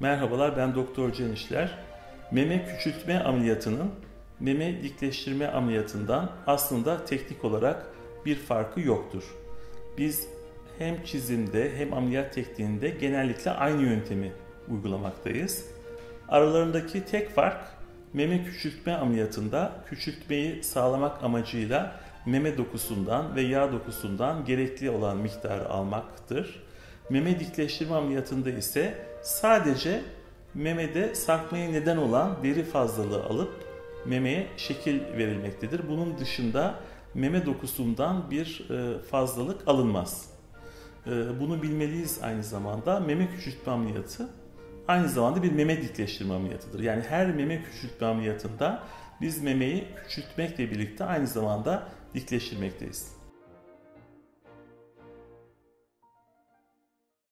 Merhabalar ben Doktor Can İşler. Meme küçültme ameliyatının meme dikleştirme ameliyatından aslında teknik olarak bir farkı yoktur. Biz hem çizimde hem ameliyat tekniğinde genellikle aynı yöntemi uygulamaktayız. Aralarındaki tek fark meme küçültme ameliyatında küçültmeyi sağlamak amacıyla meme dokusundan ve yağ dokusundan gerekli olan miktarı almaktır. Meme dikleştirme ameliyatında ise sadece memede sarkmaya neden olan deri fazlalığı alıp memeye şekil verilmektedir. Bunun dışında meme dokusundan bir e, fazlalık alınmaz. E, bunu bilmeliyiz aynı zamanda. Meme küçültme ameliyatı aynı zamanda bir meme dikleştirme ameliyatıdır. Yani her meme küçültme ameliyatında biz memeyi küçültmekle birlikte aynı zamanda dikleştirmekteyiz.